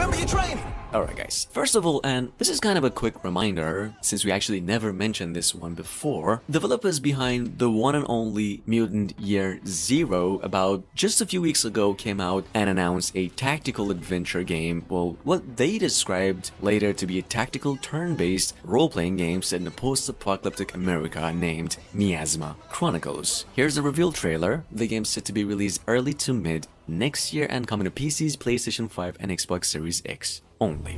Remember your training. Alright guys, first of all, and this is kind of a quick reminder, since we actually never mentioned this one before, developers behind the one and only Mutant Year Zero about just a few weeks ago came out and announced a tactical adventure game, well, what they described later to be a tactical turn-based role-playing game set in a post-apocalyptic America named Miasma Chronicles. Here's the reveal trailer, the game's set to be released early to mid next year and coming to PCs, PlayStation 5 and Xbox Series X only.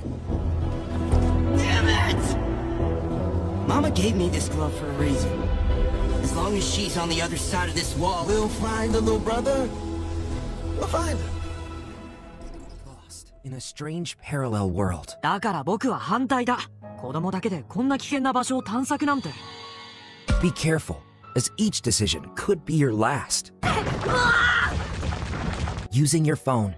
Damn it! Mama gave me this glove for a reason. As long as she's on the other side of this wall, We'll find the little brother. We'll find her. lost in a strange parallel world. だから僕は反対だ子供だけでこんな危険な場所を探索なんて Be careful, as each decision could be your last. Using your phone,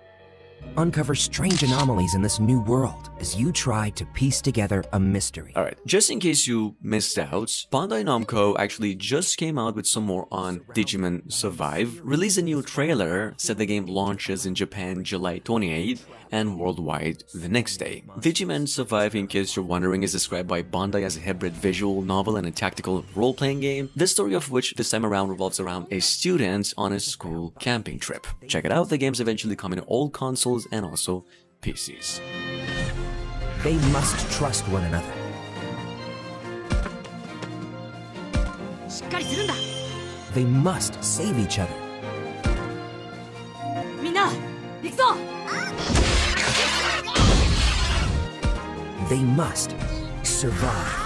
uncover strange anomalies in this new world as you try to piece together a mystery. Alright, just in case you missed out, Bandai Namco actually just came out with some more on Digimon Survive, released a new trailer, said the game launches in Japan July 28th and worldwide the next day. Digimon Survive, in case you're wondering, is described by Bandai as a hybrid visual novel and a tactical role-playing game, the story of which this time around revolves around a student on a school camping trip. Check it out, the game's eventually coming to all consoles consoles and also PCs. They must trust one another. They must save each other. They must survive.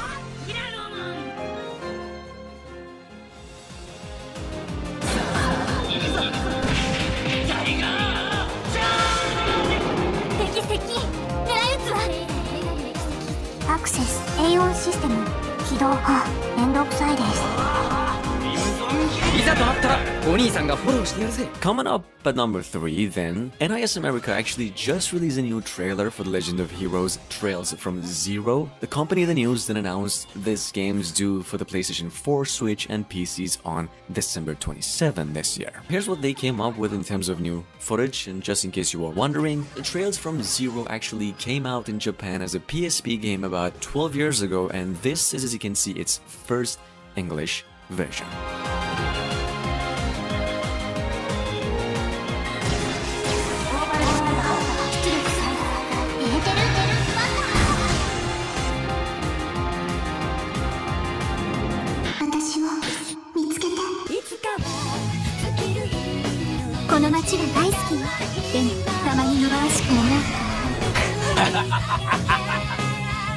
情報めんどくさいです。Coming up at number 3 then, NIS America actually just released a new trailer for The Legend of Heroes Trails from Zero. The company the news then announced this game's due for the PlayStation 4, Switch and PCs on December 27 this year. Here's what they came up with in terms of new footage, and just in case you were wondering, Trails from Zero actually came out in Japan as a PSP game about 12 years ago, and this is, as you can see, its first English version. この街が大好きよでもたまに弱々しくもな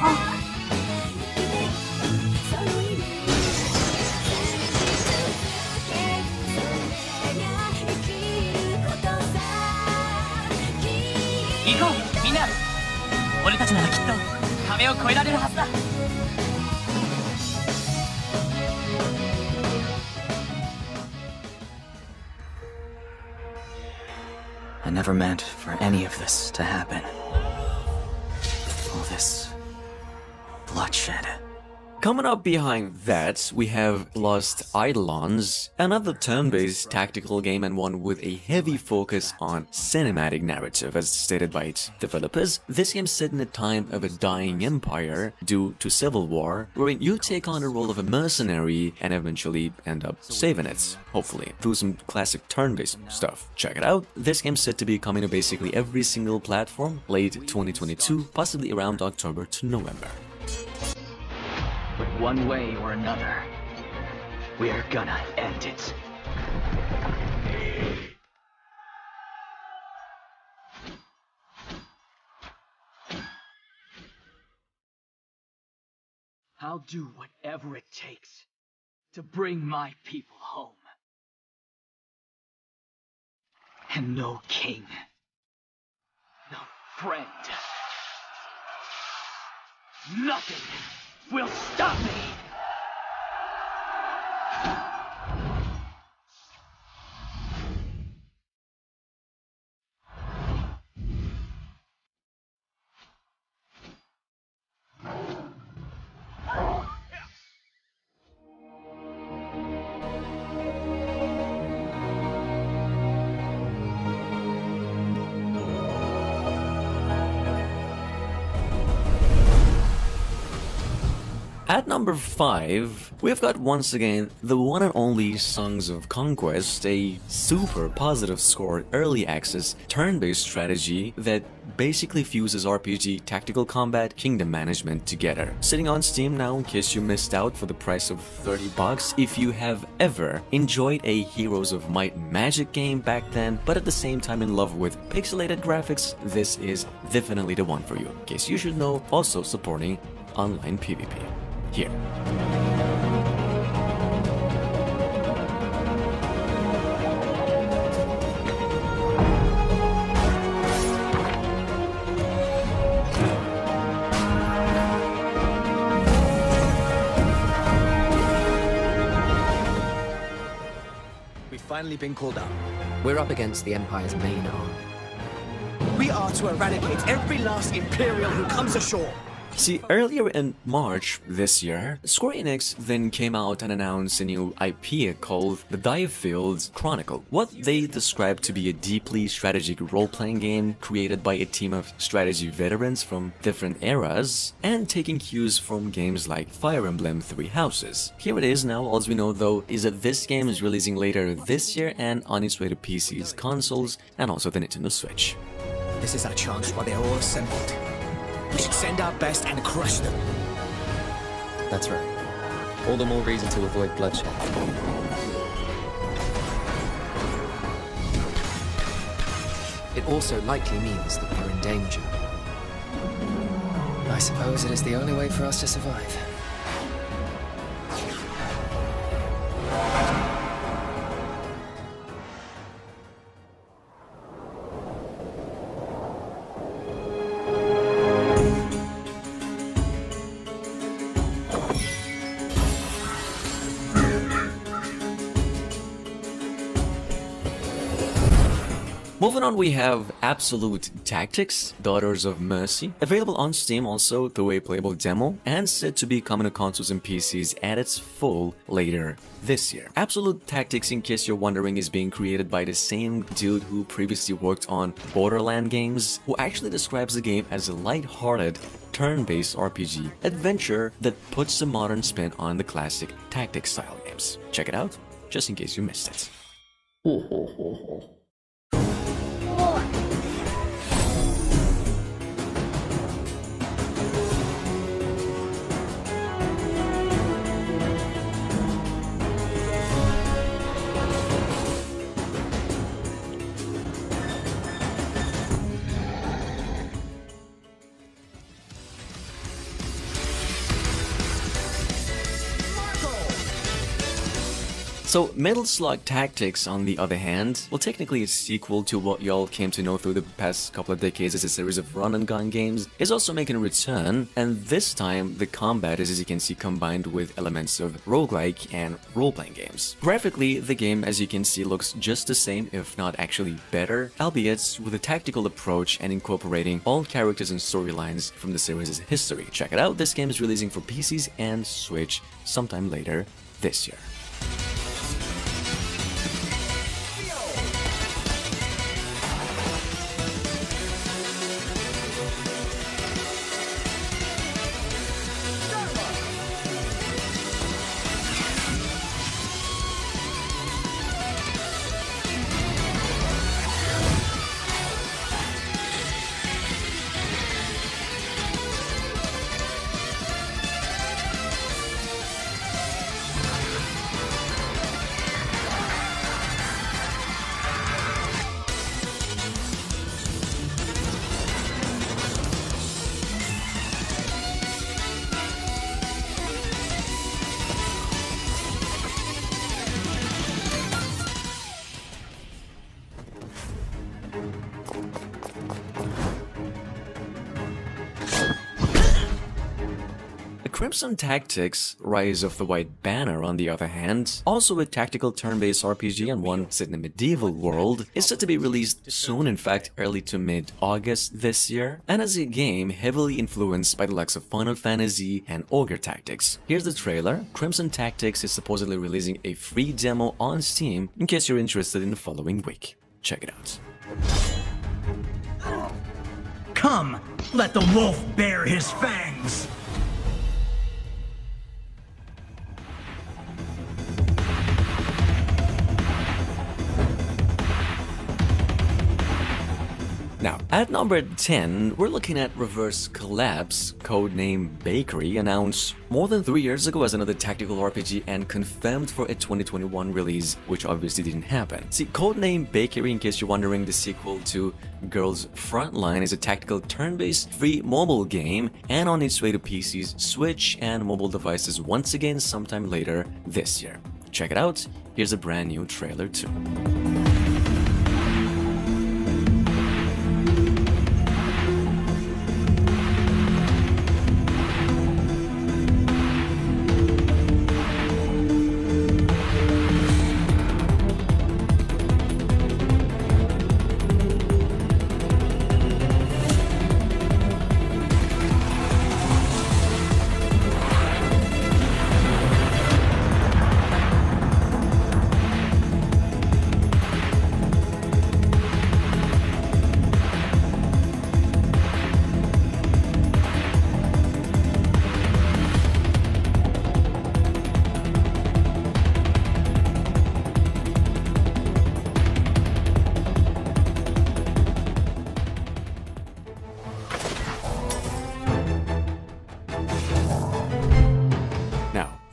あ行こうみんな。俺たちならきっと壁を越えられるはずだ。Never meant for any of this to happen. Coming up behind that, we have Lost Eidolons, another turn-based tactical game and one with a heavy focus on cinematic narrative as stated by its developers. This game set in a time of a dying empire due to civil war, wherein you take on the role of a mercenary and eventually end up saving it, hopefully, through some classic turn-based stuff. Check it out. This game's set to be coming to basically every single platform late 2022, possibly around October to November. One way or another, we are gonna end it. I'll do whatever it takes to bring my people home. And no king, no friend, nothing will stop me! At number 5, we've got once again the one and only Songs of Conquest, a super positive score early access turn-based strategy that basically fuses RPG, tactical combat, kingdom management together. Sitting on Steam now in case you missed out for the price of 30 bucks if you have ever enjoyed a Heroes of Might Magic game back then, but at the same time in love with pixelated graphics, this is definitely the one for you. In case you should know, also supporting online PvP. Here. We've finally been called up. We're up against the Empire's main army. We are to eradicate every last Imperial who comes ashore. See, earlier in March this year, Square Enix then came out and announced a new IP called The DioFields Chronicle, what they described to be a deeply strategic role-playing game created by a team of strategy veterans from different eras and taking cues from games like Fire Emblem Three Houses. Here it is now, all we know though is that this game is releasing later this year and on its way to PCs, consoles, and also the Nintendo Switch. This is our chance while they're all assembled. We should send our best and crush them. That's right. All the more reason to avoid bloodshed. It also likely means that we're in danger. I suppose it is the only way for us to survive. Moving on, we have Absolute Tactics, Daughters of Mercy, available on Steam also through a playable demo, and said to be coming to consoles and PCs at its full later this year. Absolute Tactics, in case you're wondering, is being created by the same dude who previously worked on Borderland games, who actually describes the game as a light-hearted, turn-based RPG adventure that puts a modern spin on the classic tactics style games. Check it out, just in case you missed it. So Metal Slug Tactics, on the other hand, well technically a sequel to what y'all came to know through the past couple of decades as a series of run and gun games, is also making a return, and this time the combat is as you can see combined with elements of roguelike and role-playing games. Graphically, the game as you can see looks just the same if not actually better, albeit with a tactical approach and incorporating all characters and storylines from the series' history. Check it out, this game is releasing for PCs and Switch sometime later this year. Crimson Tactics Rise of the White Banner, on the other hand, also a tactical turn-based RPG and one set in a medieval world, is set to be released soon, in fact early to mid-August this year, and as a game heavily influenced by the likes of Final Fantasy and Ogre Tactics. Here's the trailer, Crimson Tactics is supposedly releasing a free demo on Steam in case you're interested in the following week. Check it out. Come, let the wolf bare his fangs! At number 10, we're looking at Reverse Collapse, codename Bakery, announced more than three years ago as another tactical RPG and confirmed for a 2021 release, which obviously didn't happen. See, codename Bakery, in case you're wondering, the sequel to Girls Frontline is a tactical turn-based free mobile game and on its way to PCs, Switch, and mobile devices once again sometime later this year. Check it out, here's a brand new trailer too.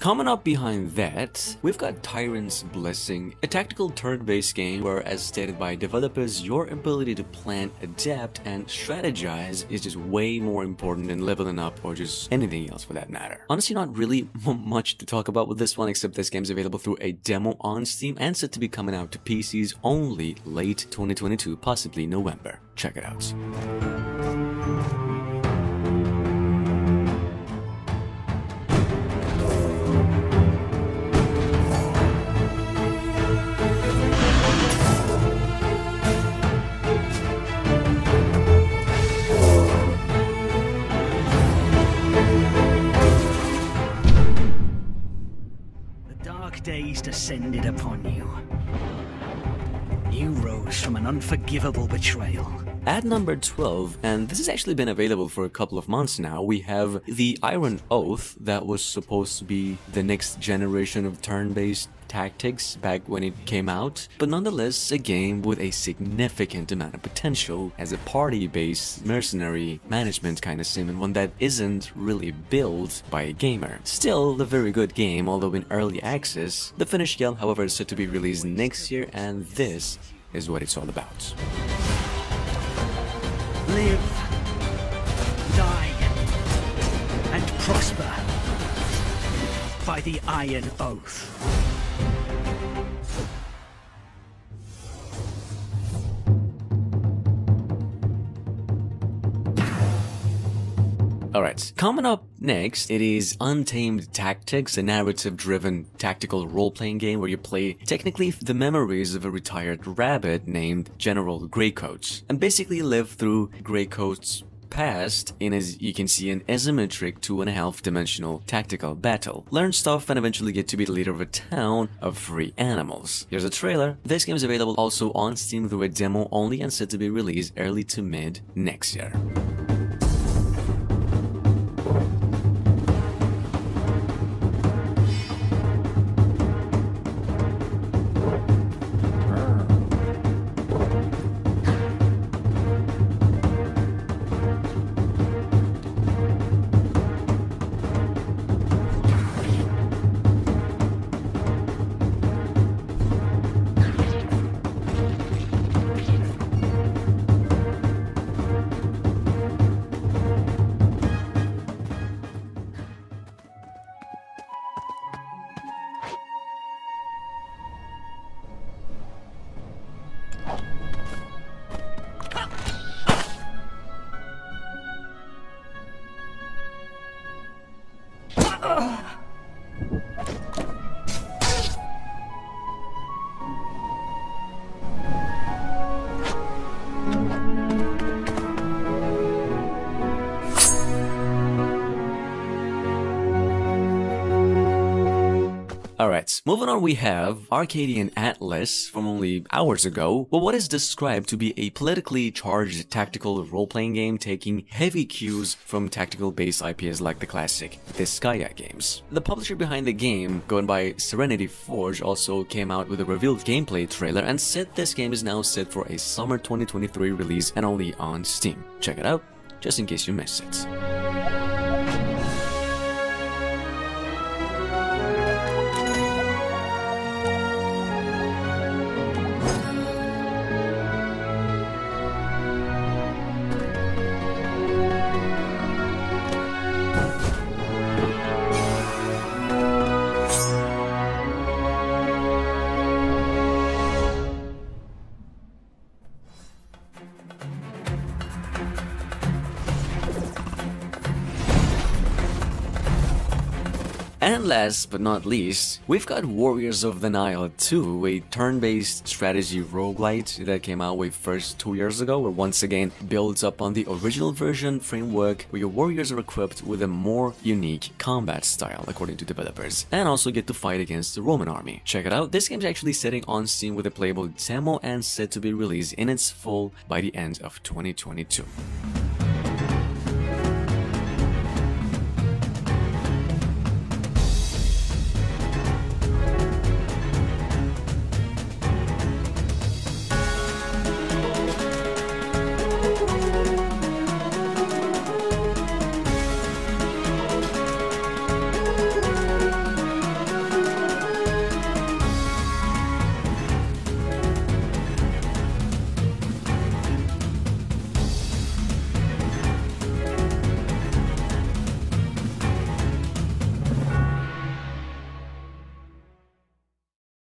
Coming up behind that, we've got Tyrant's Blessing, a tactical turn-based game where, as stated by developers, your ability to plan, adapt, and strategize is just way more important than leveling up or just anything else for that matter. Honestly, not really much to talk about with this one, except this game's available through a demo on Steam and set to be coming out to PCs only late 2022, possibly November. Check it out. Descended upon you. You rose from an unforgivable betrayal. At number 12, and this has actually been available for a couple of months now, we have the Iron Oath that was supposed to be the next generation of turn-based tactics back when it came out, but nonetheless a game with a significant amount of potential as a party-based mercenary management kind of sim and one that isn't really built by a gamer. Still a very good game, although in early access. The finished game, however, is set to be released next year and this is what it's all about. Live, die, and prosper by the Iron Oath. Alright, coming up next, it is Untamed Tactics, a narrative-driven tactical role-playing game where you play technically the memories of a retired rabbit named General Greycoat, and basically live through Greycoat's past in as you can see an asymmetric two and a half dimensional tactical battle. Learn stuff and eventually get to be the leader of a town of free animals. Here's a trailer. This game is available also on Steam through a demo only and set to be released early to mid next year. That. Moving on, we have Arcadian Atlas from only hours ago, but what is described to be a politically charged tactical role-playing game taking heavy cues from tactical-based IPs like the classic Disgaea games. The publisher behind the game, going by Serenity Forge, also came out with a revealed gameplay trailer and said this game is now set for a summer 2023 release and only on Steam. Check it out, just in case you missed it. And last but not least, we've got Warriors of the Nile 2, a turn-based strategy roguelite that came out with first two years ago, where once again builds up on the original version framework where your warriors are equipped with a more unique combat style, according to developers, and also get to fight against the Roman army. Check it out, this game's actually setting on Steam with a playable demo and set to be released in its full by the end of 2022.